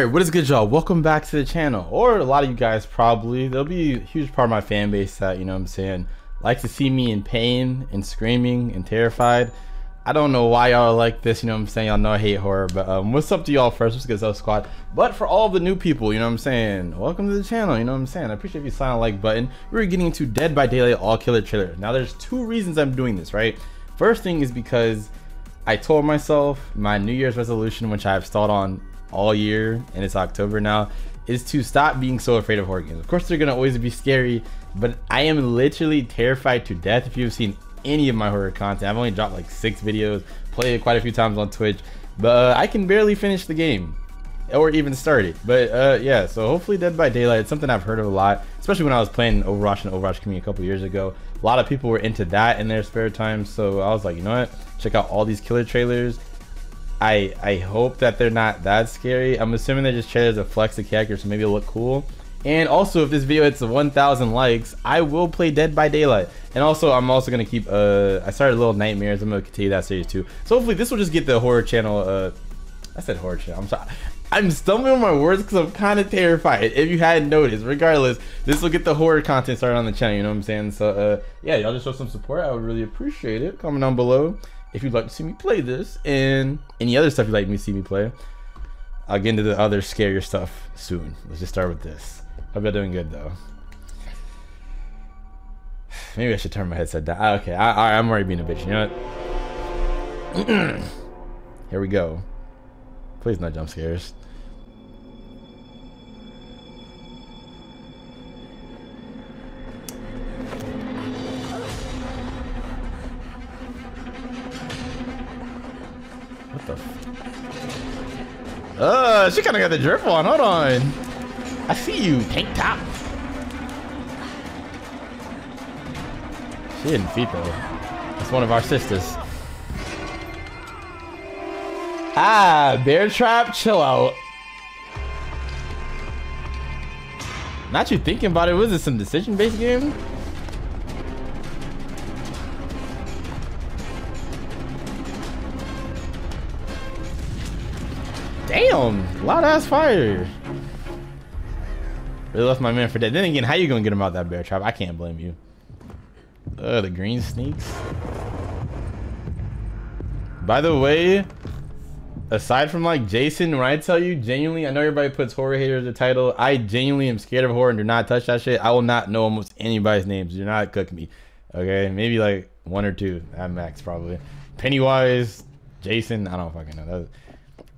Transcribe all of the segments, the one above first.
Alright, what is good y'all? Welcome back to the channel. Or a lot of you guys probably, there'll be a huge part of my fan base that, you know I'm saying, like to see me in pain and screaming and terrified. I don't know why y'all like this, you know what I'm saying? Y'all know I hate horror, but um, what's up to y'all first? What's good, up, squad? But for all the new people, you know what I'm saying? Welcome to the channel, you know what I'm saying? I appreciate if you sign a like button. We're getting into Dead by Daylight All Killer trailer. Now, there's two reasons I'm doing this, right? First thing is because I told myself my New Year's resolution, which I've stalled on all year, and it's October now, is to stop being so afraid of horror games. Of course, they're gonna always be scary, but I am literally terrified to death. If you've seen any of my horror content, I've only dropped like six videos, played it quite a few times on Twitch, but uh, I can barely finish the game or even start it. But uh, yeah, so hopefully Dead by Daylight, it's something I've heard of a lot, especially when I was playing Overwatch and Overwatch Community a couple years ago. A lot of people were into that in their spare time, so I was like, you know what? Check out all these killer trailers I I hope that they're not that scary. I'm assuming they're just trailers to flex the character, so maybe it'll look cool. And also, if this video hits 1,000 likes, I will play Dead by Daylight. And also, I'm also gonna keep. Uh, I started a Little Nightmares. I'm gonna continue that series too. So hopefully, this will just get the horror channel. Uh, I said horror channel. I'm sorry. I'm stumbling on my words because I'm kind of terrified. If you hadn't noticed, regardless, this will get the horror content started on the channel. You know what I'm saying? So, uh, yeah, y'all just show some support. I would really appreciate it. Comment down below if you'd like to see me play this and any other stuff you'd like me to see me play. I'll get into the other scarier stuff soon. Let's just start with this. Hope you're doing good though. Maybe I should turn my headset down. Ah, okay, I, am already being a bitch. You know what? Here we go. Please no jump scares. Uh, she kind of got the drip on. Hold on. I see you, tank top. She didn't feed though. That's one of our sisters. Ah, bear trap, chill out. Not you thinking about it, was it some decision-based game? Ass fire. Really left my man for dead. Then again, how you gonna get him out that bear trap? I can't blame you. The green sneaks. By the way, aside from like Jason, when I tell you genuinely, I know everybody puts horror haters the title. I genuinely am scared of horror and do not touch that shit. I will not know almost anybody's names. Do not cook me. Okay, maybe like one or two at max probably. Pennywise, Jason, I don't fucking know. That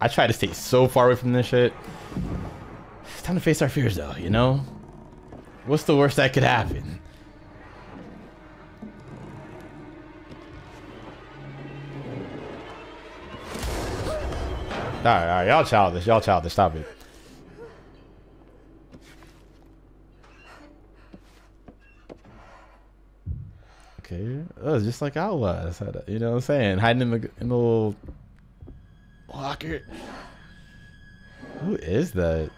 I try to stay so far away from this shit. It's time to face our fears though, you know? What's the worst that could happen? Alright, alright, y'all childish, y'all childish, stop it. Okay, oh, just like I was, you know what I'm saying? Hiding in the, in the little Locker. Who is that?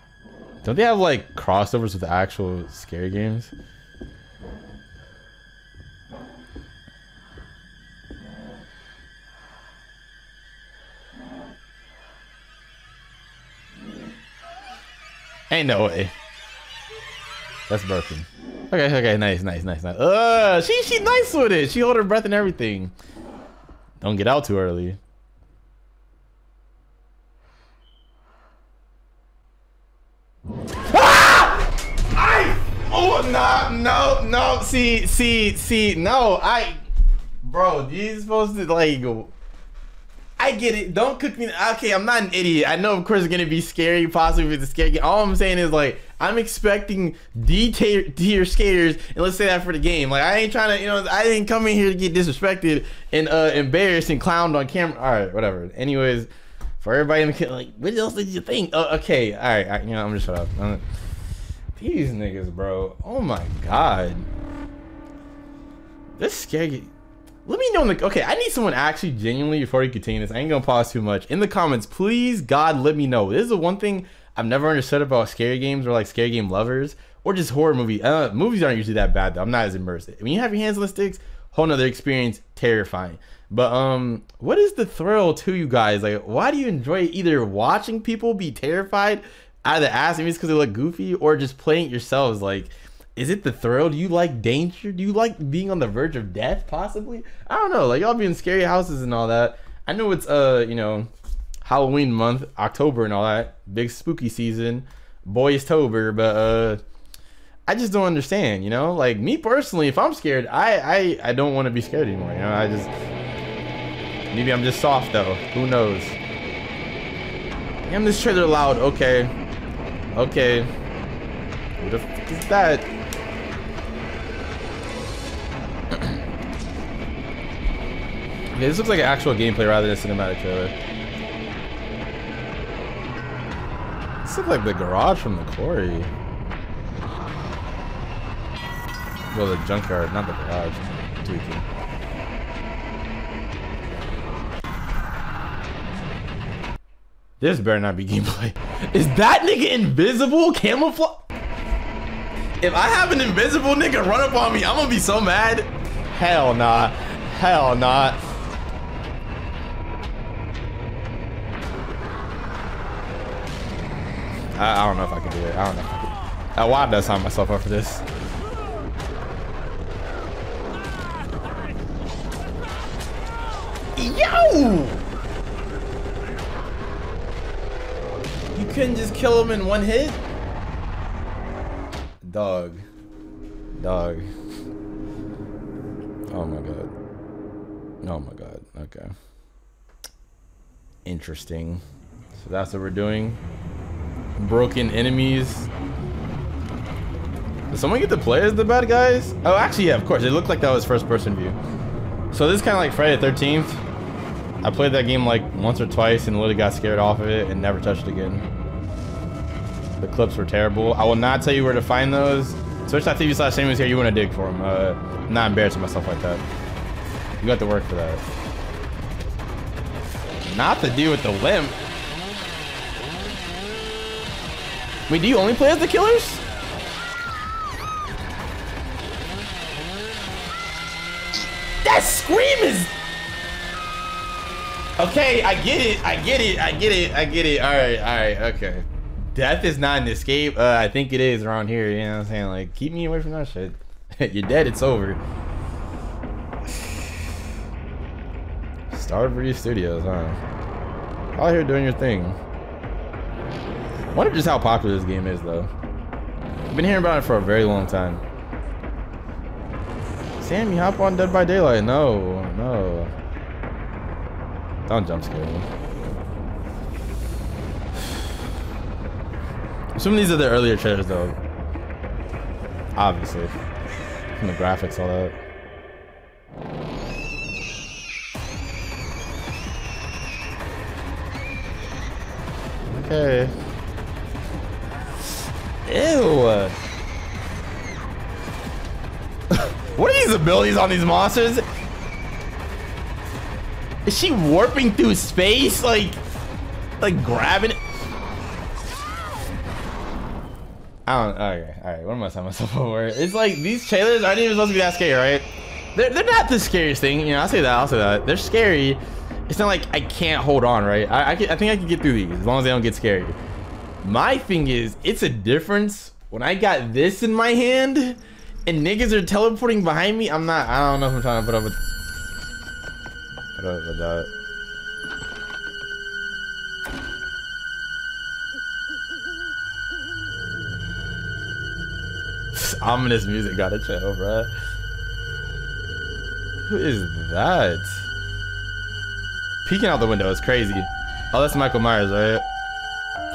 Don't they have like crossovers with actual scary games? Ain't no way. That's broken. Okay, okay, nice, nice, nice, nice. Uh, she she nice with it. She hold her breath and everything. Don't get out too early. No, no, no. See, see, see. No, I, bro. You're supposed to like. I get it. Don't cook me. Okay, I'm not an idiot. I know, of course, it's gonna be scary. Possibly it's a scary. All I'm saying is like I'm expecting D tier scares, and let's say that for the game. Like I ain't trying to, you know, I didn't come in here to get disrespected and uh embarrassed and clowned on camera. All right, whatever. Anyways, for everybody in the like, what else did you think? Oh, okay, all right. I, you know, I'm just shut up. I'm, these niggas, bro. Oh my god. This scary. Let me know in the okay. I need someone actually genuinely before you continue this. I ain't gonna pause too much in the comments. Please, God, let me know. This is the one thing I've never understood about scary games or like scary game lovers or just horror movie. Uh, movies aren't usually that bad though. I'm not as immersed. When you have your hands on the sticks, whole nother experience, terrifying. But um, what is the thrill to you guys? Like, why do you enjoy either watching people be terrified out of the ass, maybe it's because they look goofy, or just playing it yourselves? Like, is it the thrill? Do you like danger? Do you like being on the verge of death, possibly? I don't know. Like y'all be in scary houses and all that. I know it's uh, you know, Halloween month, October and all that, big spooky season, boys tober, but uh I just don't understand, you know? Like me personally, if I'm scared, I I, I don't want to be scared anymore, you know? I just maybe I'm just soft though. Who knows? Damn this trailer loud, okay. Okay. What the fuck is that? okay, this looks like an actual gameplay rather than a cinematic trailer. This looks like the garage from the quarry. Well, the junkyard, not the garage. Tweaking. This better not be gameplay. Is that nigga invisible? Camouflage? If I have an invisible nigga run up on me, I'm gonna be so mad. Hell nah. Hell nah. I, I, don't know if I can do it. I don't know. Uh, why did I sign myself up for this? Yo! Couldn't just kill him in one hit? Dog. Dog. Oh my god. Oh my god. Okay. Interesting. So that's what we're doing broken enemies. Did someone get to play as the bad guys? Oh, actually, yeah, of course. It looked like that was first person view. So this is kind of like Friday the 13th. I played that game like once or twice and literally got scared off of it and never touched it again. The clips were terrible. I will not tell you where to find those. Twitch.tv slash is here. You want to dig for them. Uh, I'm not embarrassing myself like that. You got to work for that. Not the dude with the limp. Wait, do you only play as the killers? That scream is... Okay, I get it. I get it. I get it. I get it. All right. All right. Okay. Death is not an escape. Uh, I think it is around here. You know what I'm saying? Like, keep me away from that shit. You're dead. It's over. Starbreeze Studios, huh? All here doing your thing. Wonder just how popular this game is, though. I've been hearing about it for a very long time. Sam, you hop on Dead by Daylight. No, no. Don't jump scare me. Some of these are the earlier trailers, though. Obviously. From the graphics, all that. Okay. Ew. what are these abilities on these monsters? Is she warping through space? Like, like grabbing I don't, okay, alright, what am I telling myself for? It's like, these trailers aren't even supposed to be that scary, right? They're, they're not the scariest thing, you know, I'll say that, I'll say that. They're scary. It's not like I can't hold on, right? I, I, can, I think I can get through these, as long as they don't get scary. My thing is, it's a difference when I got this in my hand and niggas are teleporting behind me. I'm not, I don't know if I'm trying to put up with, put up with that. Ominous music gotta chill, bruh. Who is that? Peeking out the window is crazy. Oh, that's Michael Myers, right?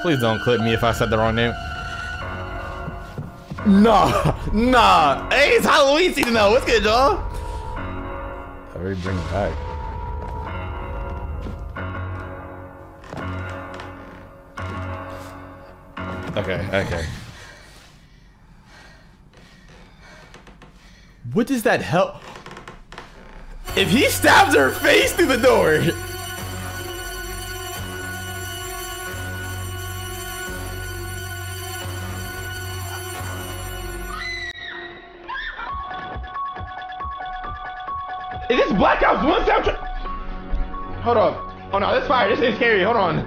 Please don't clip me if I said the wrong name. Nah, nah. Hey, it's Halloween season though. What's good, y'all? I already bring it back. Okay, okay. What does that help? If he stabs her face through the door. Is this Black Ops 1 soundtrack? Hold on. Oh no, this fire. This is scary. Hold on.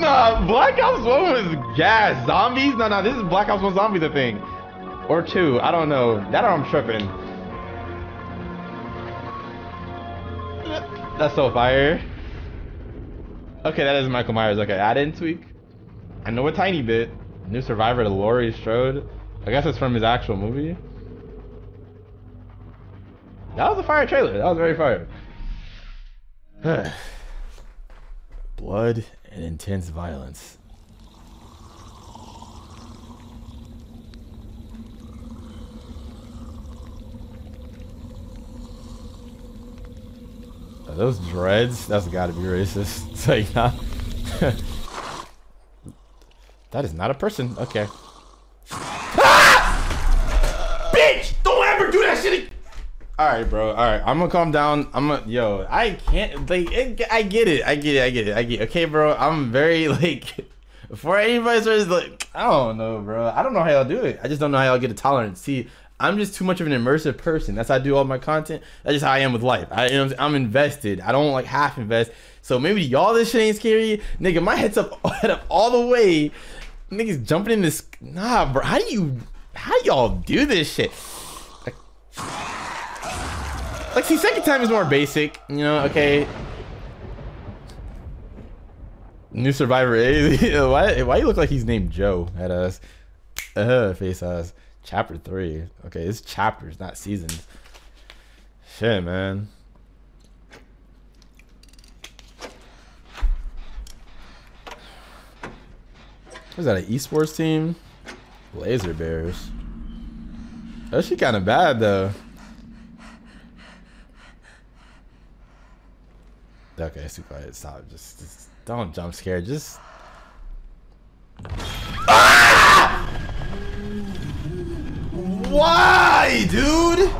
Nah, Black Ops 1 was gas. Zombies? No, no, this is Black Ops 1 zombies, the thing. Or 2. I don't know. That I'm tripping. That's so fire. Okay, that is Michael Myers. Okay, I didn't tweak. I know a tiny bit. New Survivor to Laurie Strode. I guess it's from his actual movie. That was a fire trailer. That was very fire. Blood and intense violence. Are those dreads? That's gotta be racist. It's like, nah. that is not a person. Okay. Ah! Bitch! Don't ever do that shit all right, bro. All right, I'm gonna calm down. I'm gonna, yo. I can't like. It, I get it. I get it. I get it. I get. It. Okay, bro. I'm very like. Before anybody starts like, I don't know, bro. I don't know how y'all do it. I just don't know how y'all get a tolerance. See, I'm just too much of an immersive person. That's how I do all my content. That's just how I am with life. I, know, I'm invested. I don't like half invest. So maybe y'all this shit ain't scary, nigga. My head's up, head up all the way. Niggas jumping in this. Nah, bro. How do you? How y'all do this shit? Like, like, see, second time is more basic. You know, okay. New Survivor. why, why you look like he's named Joe at us? Uh, face us. Chapter 3. Okay, it's chapters, not seasons. Shit, man. Was that an esports team? Laser Bears. That's kind of bad, though. Okay, it's too quiet. Stop. Just, just don't jump scare. Just. Ah! Why, dude?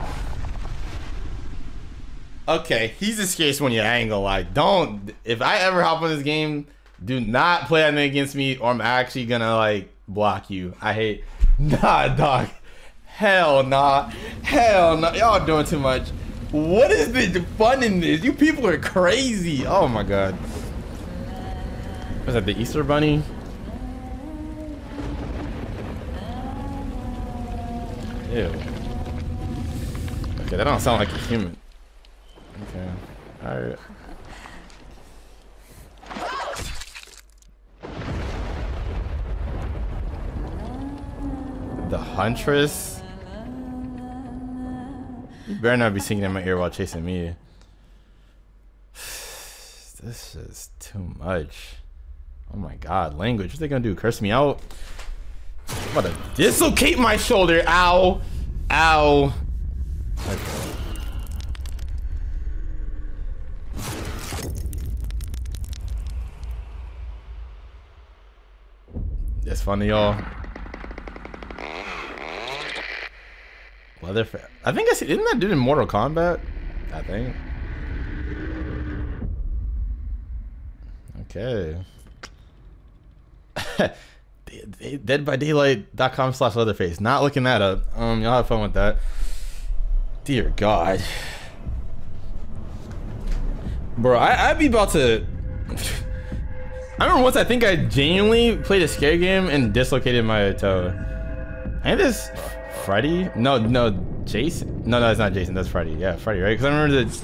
Okay, he's the scariest one. You ain't gonna. Don't. If I ever hop on this game, do not play that against me, or I'm actually gonna like block you. I hate. Nah, dog. Hell nah. Hell nah. Y'all doing too much. What is the fun in this? You people are crazy. Oh my god. Was that the Easter Bunny? Ew. Okay, that don't sound like a human. Okay. Alright. The Huntress? You better not be singing in my ear while chasing me. This is too much. Oh my god, language. What are they gonna do? Curse me out? I'm about to dislocate my shoulder. Ow. Ow. It's funny, y'all. Leatherface. I think I see. Isn't that dude in Mortal Kombat? I think. Okay. Deadbydaylight.com slash Leatherface. Not looking that up. Um, y'all have fun with that. Dear God. Bro, I, I'd be about to... I remember once I think I genuinely played a scare game and dislocated my toe. And this Freddy? No, no, Jason. No, no, it's not Jason. That's Freddy. Yeah, Freddy, right? Because I remember the.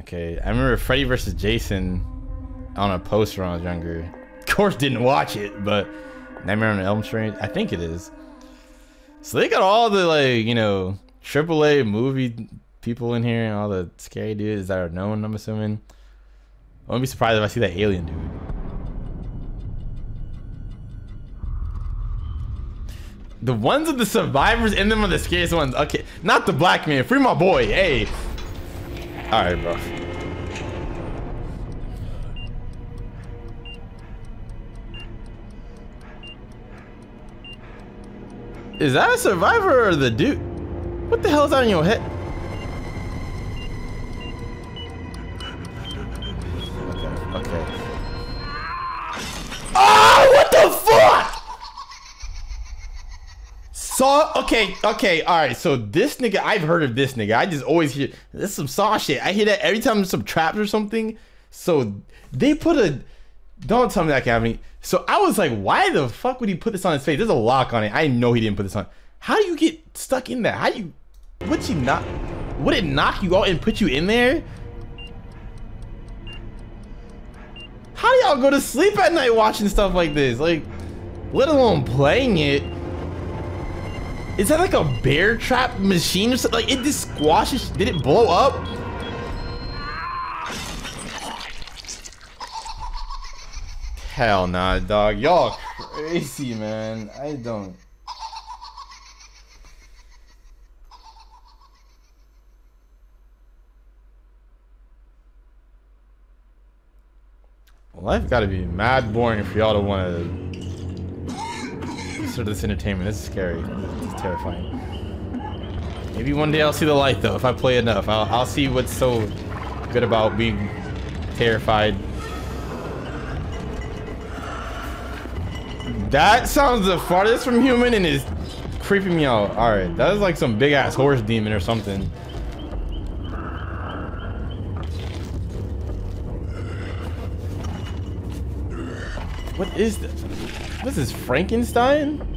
Okay, I remember Freddy versus Jason on a poster when I was younger. Course, didn't watch it, but Nightmare on Elm Street. I think it is. So they got all the like, you know, AAA movie people in here and all the scary dudes that are known. I'm assuming. I wouldn't be surprised if I see that alien dude. The ones of the survivors in them are the scariest ones. Okay, not the black man. Free my boy. Hey. All right, bro. Is that a survivor or the dude? What the hell is that in your head? Okay, okay. Oh, what the fuck? Saw. Okay, okay, all right. So this nigga, I've heard of this nigga. I just always hear this is some Saw shit. I hear that every time there's some traps or something. So they put a. Don't tell me that can happen. So I was like, why the fuck would he put this on his face? There's a lock on it. I know he didn't put this on. How do you get stuck in there? How do you? Would you not? Would it knock you out and put you in there? How do y'all go to sleep at night watching stuff like this? Like, let alone playing it. Is that like a bear trap machine or something? Like, it just squashes. Did it blow up? Hell nah, dog. Y'all crazy, man. I don't. Life gotta be mad boring for y'all to want to sort of this entertainment. This is scary. This is terrifying. Maybe one day I'll see the light though. If I play enough, I'll, I'll see what's so good about being terrified. That sounds the farthest from human and is creeping me out. All right, that is like some big ass horse demon or something. What is this? This is Frankenstein?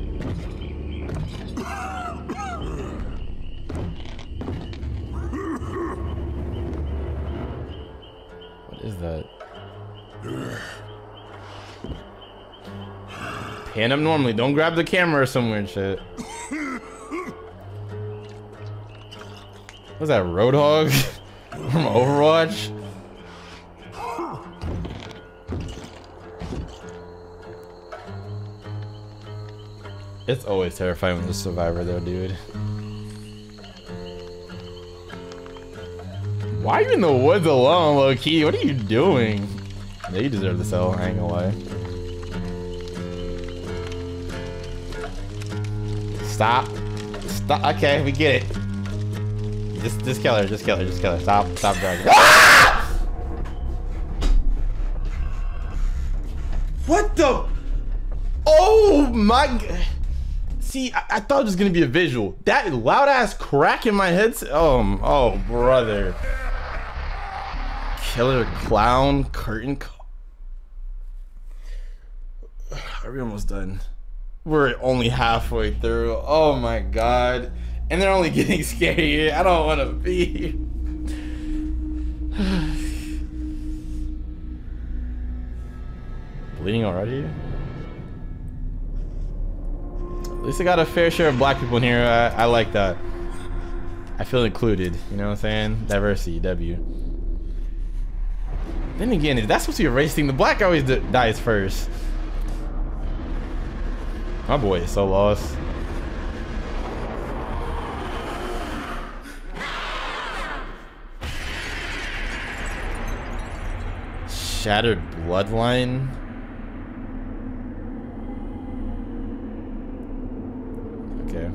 Pan up normally. Don't grab the camera or somewhere and shit. What's that, Roadhog? From Overwatch? It's always terrifying when there's a survivor though, dude. Why are you in the woods alone, low-key? What are you doing? They deserve the cell, I ain't gonna lie. Stop. Stop. Okay, we get it. Just, just kill her. Just kill her. Just kill her. Stop. Stop dragging. Ah! What the? Oh my. See, I, I, thought it was gonna be a visual. That loud ass crack in my head. Oh, oh, brother. Killer clown curtain. Are we almost done? We're only halfway through. Oh my god. And they're only getting scarier. I don't want to be. Bleeding already? At least I got a fair share of black people in here. I, I like that. I feel included. You know what I'm saying? Diversity, W. Then again, if that's supposed to be a race thing, the black always dies first. My boy is so lost. Shattered bloodline. Okay.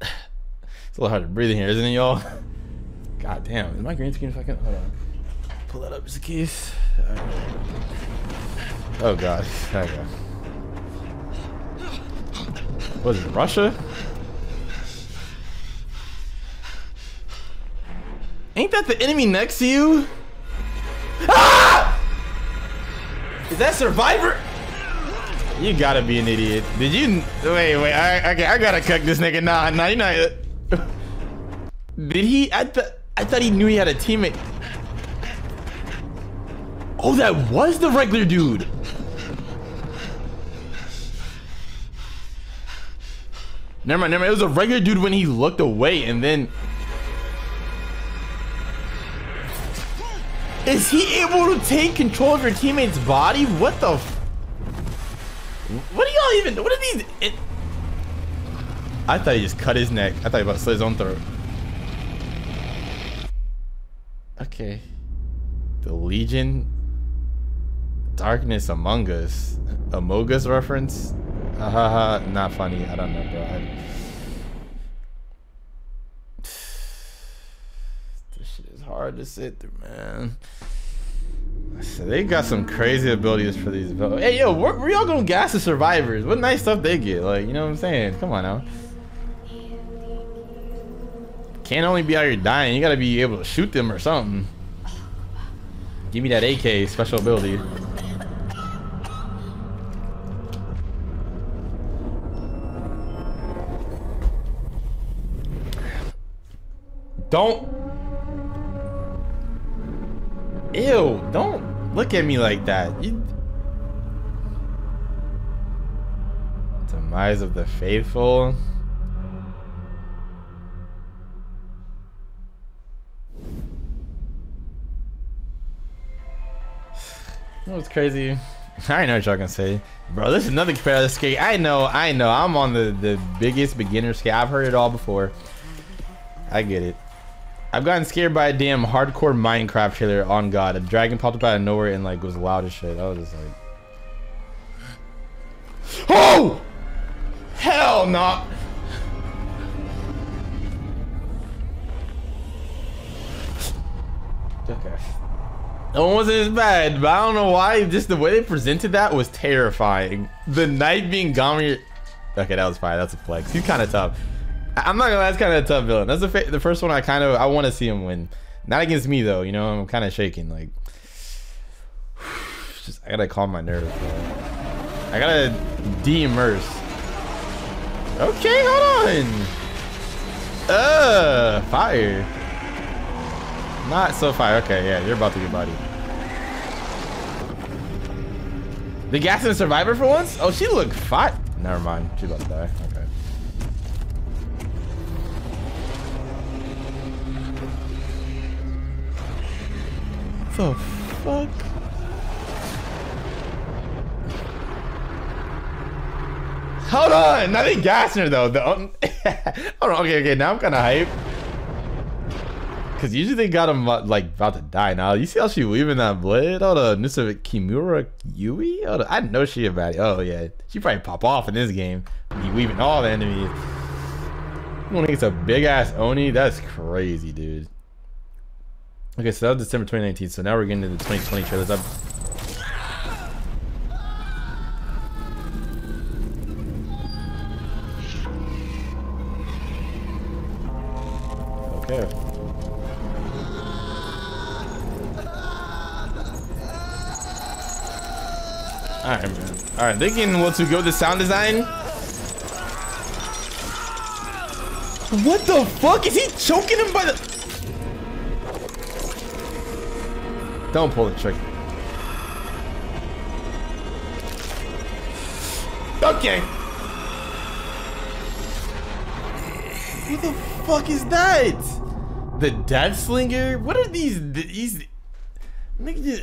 It's a little hard to breathe in here, isn't it, y'all? God damn, is my green screen fucking? Hold on. Pull that up just in case. Right. Oh god. There we go. Was it Russia? Ain't that the enemy next to you? Ah! Is that Survivor? You gotta be an idiot. Did you? Wait, wait. I, okay, I gotta cook this nigga. Nah, nah, you not. Did he? I thought. I thought he knew he had a teammate. Oh, that was the regular dude. Never mind, never mind. It was a regular dude when he looked away and then... Is he able to take control of your teammate's body? What the What are y'all even... What are these... It, I thought he just cut his neck. I thought he about to slit his own throat. Okay. The Legion. Darkness Among Us. Among Us reference? Haha, uh, not funny. I don't know, bro. I... This shit is hard to sit through, man. So they got some crazy abilities for these. Hey, yo, where, where y'all gonna gas the survivors? What nice stuff they get? Like, you know what I'm saying? Come on now. Can't only be out here dying. You gotta be able to shoot them or something. Give me that AK special ability. Don't. Ew, don't look at me like that. You... Demise of the Faithful. Know what's crazy? I know what y'all gonna say. Bro, this is another comparative skate. I know, I know. I'm on the, the biggest beginner skate. I've heard it all before. I get it. I've gotten scared by a damn hardcore Minecraft trailer on God. A dragon popped up out of nowhere and like was loud as shit. I was just like... Oh! Hell no! Okay. That one wasn't as bad, but I don't know why. Just the way they presented that was terrifying. The knight being gone. Okay, that was fine. That's a flex. He's kind of tough. I'm not gonna that's kind of a tough villain. That's the the first one I kind of I want to see him win. Not against me though, you know. I'm kind of shaking. Like, just I gotta calm my nerves. Bro. I gotta de-immerse. Okay, hold on. Uh, fire. Not so fire. Okay, yeah, you're about to get body. The gas and survivor for once? Oh, she looked fat. Never mind. She about to die. Okay. The fuck? Hold on, not even gassing her though. The, um, hold on, okay, okay, now I'm kind of hype. Cause usually they got him uh, like about to die now. You see how she weaving that blade? Oh, the Nissa Kimura Yui? Oh, I know she a baddie. Oh yeah, she probably pop off in this game. Be weaving all the enemies. When it's a big ass Oni, that's crazy, dude. Okay, so that was December 2019. So now we're getting into the 2020 trailers. I'm Okay. Alright, man. Alright, they getting what to go the sound design. What the fuck? Is he choking him by the... Don't pull the trigger. Okay. Who the fuck is that? The Death Slinger? What are these? These. Like, okay.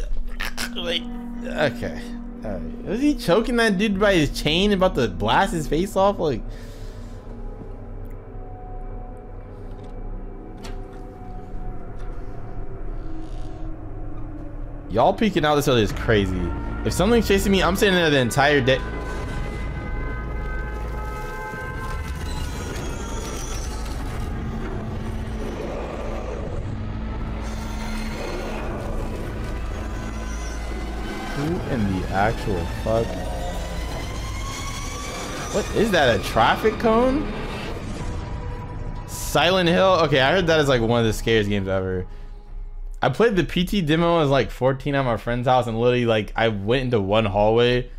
Right. Was he choking that dude by his chain about to blast his face off? Like. Y'all peeking out this early is crazy. If something's chasing me, I'm sitting there the entire day. Who in the actual fuck? What is that, a traffic cone? Silent Hill? Okay, I heard that is like one of the scariest games ever. I played the PT demo as like 14 at my friend's house, and literally like I went into one hallway,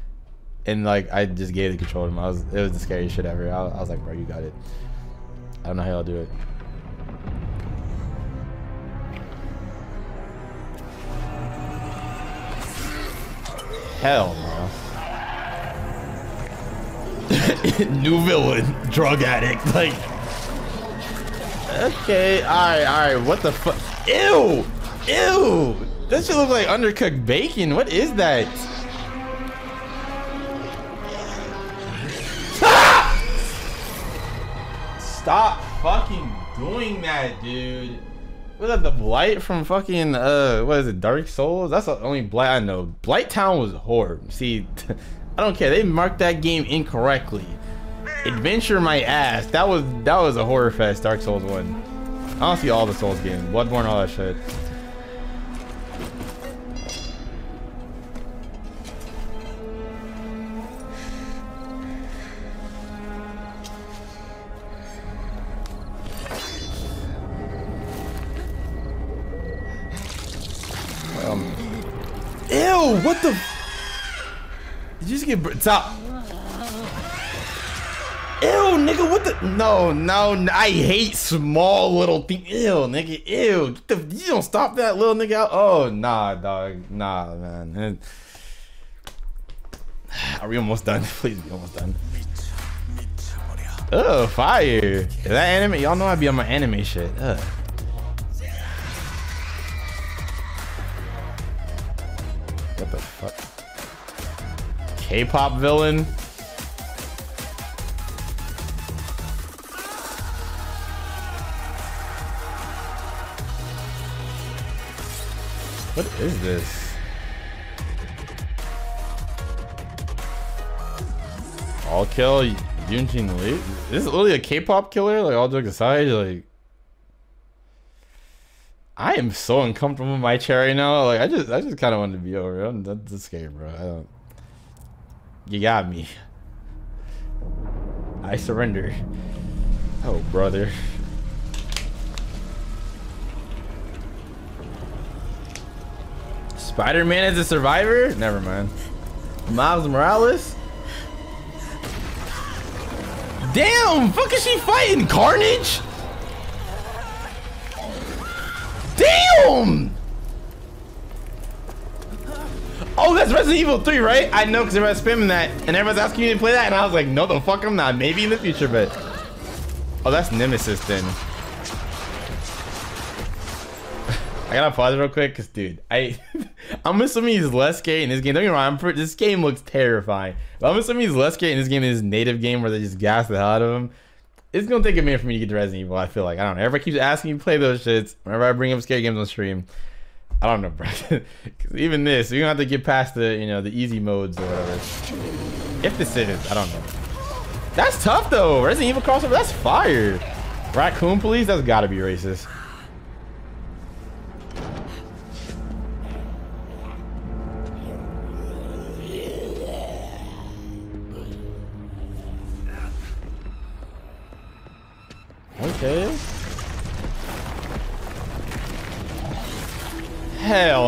and like I just gave the control to him. I was it was the scariest shit ever. I, I was like, bro, you got it. I don't know how y'all do it. Hell no. New villain, drug addict. Like, okay, all right, all right. What the fuck? Ew. Ew! That should look like undercooked bacon. What is that? Ah! Stop fucking doing that, dude. Was that the blight from fucking uh what is it, Dark Souls? That's the only blight I know. Blight Town was horrible. See, I don't care. They marked that game incorrectly. Adventure my ass. That was that was a horror fest, Dark Souls 1. I don't see all the Souls games. Bloodborne, all that shit. What the? Did you just get top? Ew, nigga, what the? No, no, I hate small little things. Ew, nigga, ew. The, you don't stop that little nigga out. Oh, nah, dog. Nah, man. Are we almost done? Please be almost done. Oh, fire. Is that anime? Y'all know I be on my anime shit. Ugh. K-pop villain? What is this? All kill Yunjin Lee? This is literally a K-pop killer? Like all jokes aside, like I am so uncomfortable in my chair right now. Like I just I just kinda wanted to be over. I'm that's scared, bro. I don't You got me. I surrender. Oh brother. Spider-Man as a survivor? Never mind. Miles Morales? Damn! Fuck is she fighting? Carnage? Damn! Oh, that's Resident Evil 3, right? I know because everybody's spamming that, and everyone's asking me to play that, and I was like, no, the fuck I'm not. Maybe in the future, but... Oh, that's Nemesis then. I gotta pause real quick because, dude, I, I'm assuming he's less gay in this game. Don't get me wrong, I'm this game looks terrifying. But I'm assuming he's less gay in this game than his native game where they just gas the hell out of him. It's gonna take a minute for me to get to Resident Evil. I feel like I don't know. Everybody keeps asking me to play those shits. Whenever I bring up scary games on stream, I don't know, bro. Even this, you're gonna have to get past the, you know, the easy modes or whatever. If this is, I don't know. That's tough though. Resident Evil crossover, that's fire. Raccoon police, that's gotta be racist.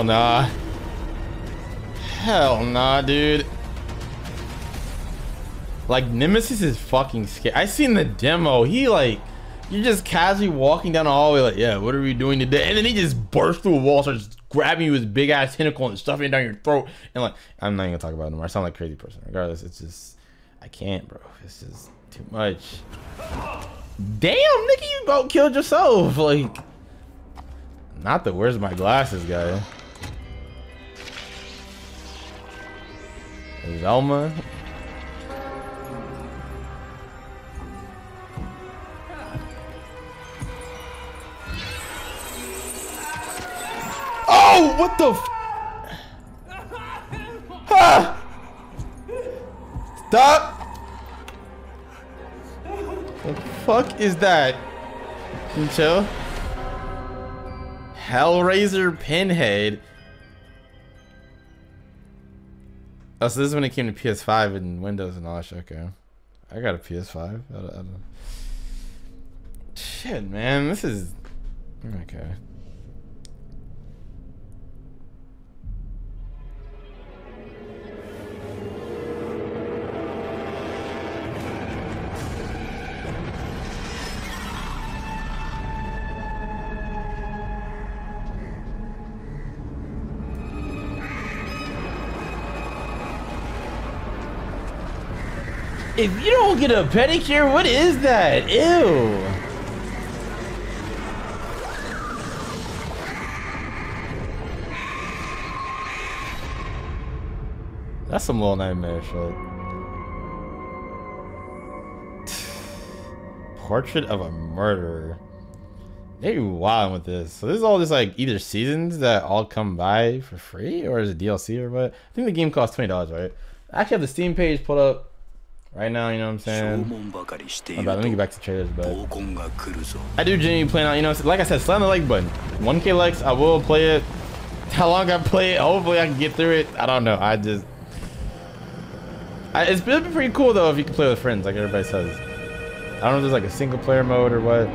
Nah. Hell nah, dude. Like, Nemesis is fucking scary. I seen the demo. He, like, you're just casually walking down the hallway, like, yeah, what are we doing today? And then he just bursts through a wall, starts grabbing you with his big ass tentacle and stuffing it down your throat. And, like, I'm not even gonna talk about it anymore. I sound like a crazy person. Regardless, it's just, I can't, bro. It's just too much. Damn, nigga, you about killed yourself. Like, not the where's my glasses guy. Velma. Oh, what the ah! Stop! The fuck is that? Chill. Hellraiser Pinhead. Oh, so this is when it came to PS5 and Windows and all that shit. Okay. I got a PS5. I don't, I don't... Shit, man. This is... Okay. If you don't get a pedicure, what is that? Ew. That's some little nightmare shit. Portrait of a murderer. They wild with this. So this is all just like either seasons that all come by for free or is it DLC or what? I think the game costs twenty dollars, right? I actually have the Steam page pulled up right now, you know what I'm saying? I'm about, let me get back to trailers, but I do genuinely plan on, you know, like I said, slam the like button. 1k likes, I will play it. How long I play it, hopefully I can get through it. I don't know. I just, I, it's been pretty cool though if you can play with friends, like everybody says. I don't know if there's like a single player mode or what.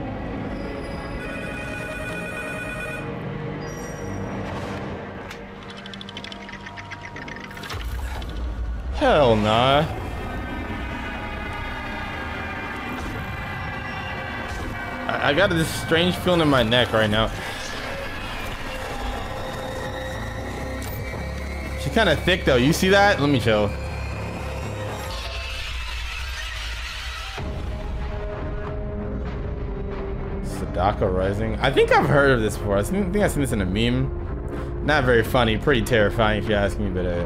Hell nah. I, got this strange feeling in my neck right now. She's kind of thick though. You see that? Let me show. Sadako Rising. I think I've heard of this before. I think I've seen this in a meme. Not very funny. Pretty terrifying if you ask me, but uh,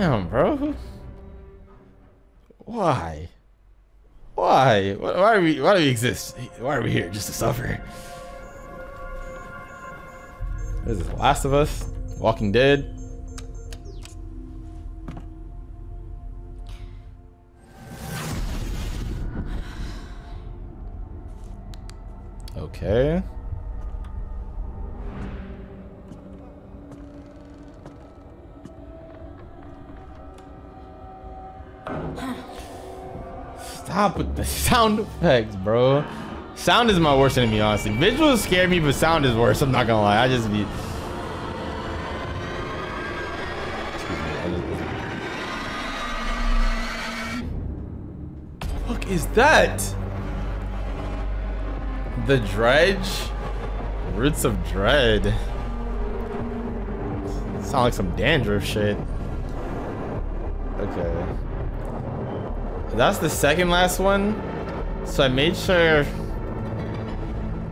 damn, bro. Why? Why? Why are we? Why do we exist? Why are we here? Just to suffer? What is this? Last of Us? Walking Dead? Okay. Stop with the sound effects, bro. Sound is my worst enemy, honestly. Visuals scare me, but sound is worse. I'm not gonna lie. I just be. Fuck is that? The dredge? Roots of dread. Sound like some dandruff shit. Okay. That's the second last one. So I made sure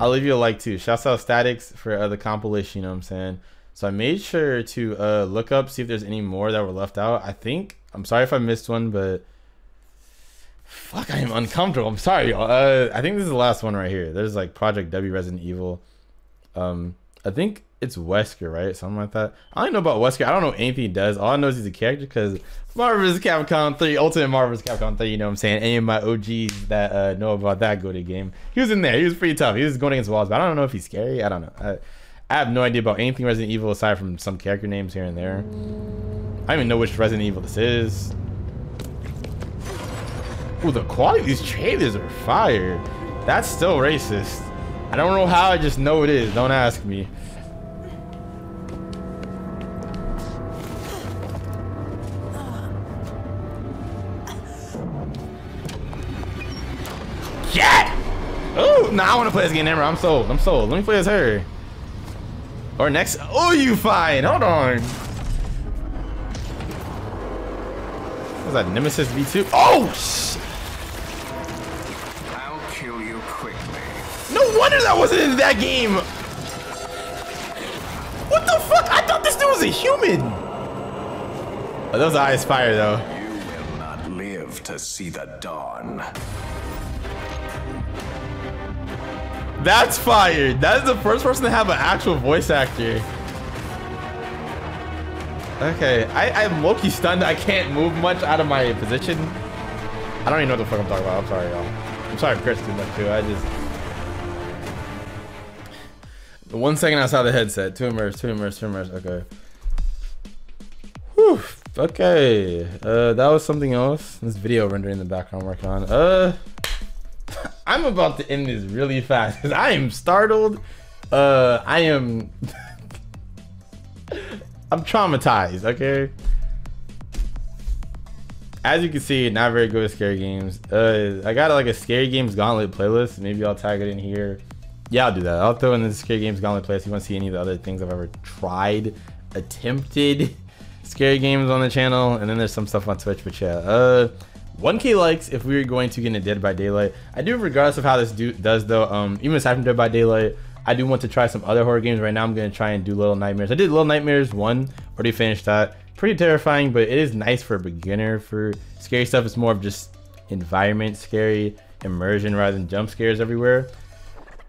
I'll leave you a like too. Shouts out Statics for uh, the compilation, you know what I'm saying? So I made sure to uh, look up, see if there's any more that were left out. I think, I'm sorry if I missed one, but fuck, I am uncomfortable. I'm sorry, y'all. Uh, I think this is the last one right here. There's like Project W Resident Evil. Um, I think it's Wesker, right? Something like that. I don't know about Wesker. I don't know anything he does. All I know is he's a character because Marvel's Capcom 3, Ultimate Marvel's Capcom 3, you know what I'm saying? Any of my OGs that uh, know about that go to game. He was in there. He was pretty tough. He was going against walls, but I don't know if he's scary. I don't know. I, I have no idea about anything Resident Evil aside from some character names here and there. I don't even know which Resident Evil this is. Ooh, the quality of these trailers are fire. That's still racist. I don't know how, I just know it is. Don't ask me. Now I want to play this game, Amber. I'm sold. I'm sold. Let me play as her. Or next. Oh, you fine. Hold on. Was that Nemesis V2? Oh, shit. I'll kill you quickly. No wonder that wasn't in that game. What the fuck? I thought this dude was a human. Oh, those eyes fire though. You will not live to see the dawn. That's fired. That is the first person to have an actual voice actor. Okay, I, I'm lowkey stunned. I can't move much out of my position. I don't even know what the fuck I'm talking about. I'm sorry, y'all. I'm sorry, Chris, too much too. I just. One second I saw the headset. Two immerse, two immerse, two immerse. Okay. Whew. Okay. Uh, that was something else. This video rendering in the background working on. Uh. I'm about to end this really fast because I am startled. Uh, I am. I'm traumatized. Okay. As you can see, not very good with scary games. Uh, I got like a scary games gauntlet playlist. Maybe I'll tag it in here. Yeah, I'll do that. I'll throw in the scary games gauntlet playlist. If you want to see any of the other things I've ever tried, attempted scary games on the channel, and then there's some stuff on Twitch. But yeah, uh. 1k likes if we were going to get into Dead by Daylight. I do, regardless of how this do, does though, um, even aside from Dead by Daylight, I do want to try some other horror games. Right now, I'm going to try and do Little Nightmares. I did Little Nightmares 1, already finished that. Pretty terrifying, but it is nice for a beginner for scary stuff. It's more of just environment scary, immersion rather than jump scares everywhere.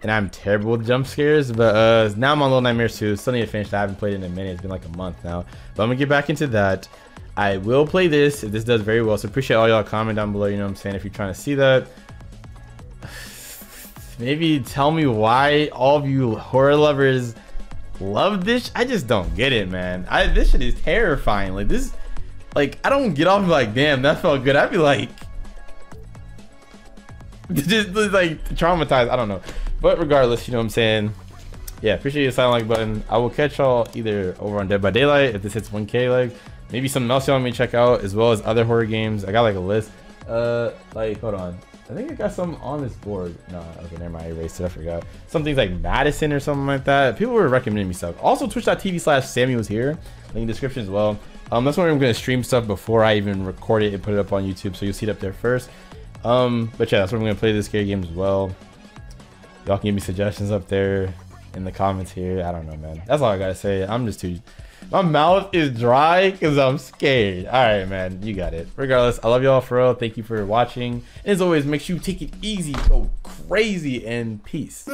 And I'm terrible with jump scares, but uh, now I'm on Little Nightmares 2. Still need to finish that. I haven't played it in a minute. It's been like a month now. But I'm going to get back into that. I will play this if this does very well. So appreciate all y'all comment down below. You know what I'm saying? If you're trying to see that. Maybe tell me why all of you horror lovers love this. I just don't get it, man. I this shit is terrifying. Like this, like I don't get off like, damn, that felt good. I'd be like, just like traumatized. I don't know. But regardless, you know what I'm saying. yeah, appreciate the silent like button. I will catch y'all either over on Dead by Daylight if this hits 1K like maybe something else y'all want me to check out as well as other horror games. I got like a list. Uh, like hold on. I think I got some on this board. No, okay, never mind. I erased it. I forgot. Some things like Madison or something like that. People were recommending me stuff. Also, twitch.tv slash SxmmyWasHere. Link in the description as well. Um, that's where I'm going to stream stuff before I even record it and put it up on YouTube. So you'll see it up there first. Um, but yeah, that's where I'm going to play this scary game as well. Y'all can give me suggestions up there in the comments here. I don't know, man. That's all I got to say. I'm just too my mouth is dry because I'm scared. All right, man. You got it. Regardless, I love y'all for real. Thank you for watching. And as always, make sure you take it easy, go crazy, and peace.